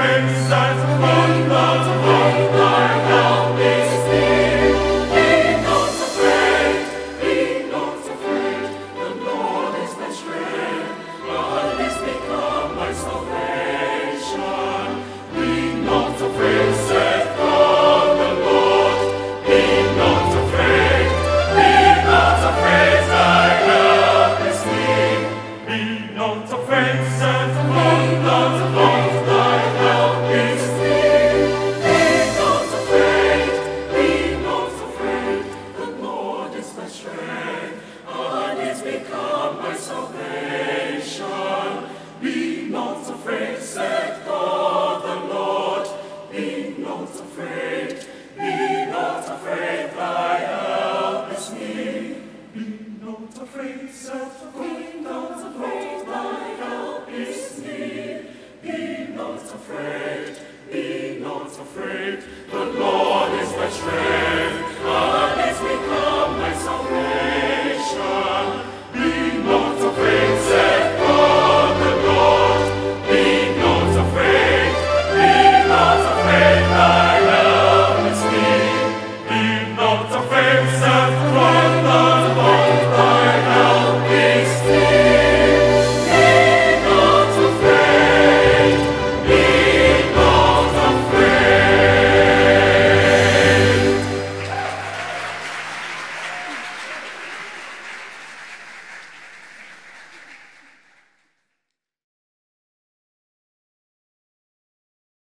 Fenster afraid, self-proclaimed, don't